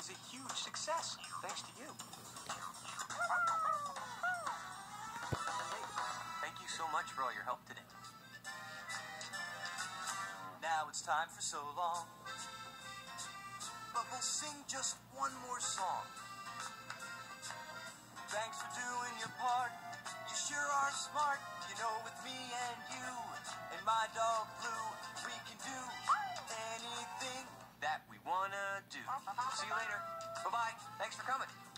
is a huge success, thanks to you. Hey, thank you so much for all your help today. Now it's time for so long. But we'll sing just one more song. Thanks for doing your part. You sure are smart. You know, with me and you and my dog Blue, See you later. Bye bye. Thanks for coming.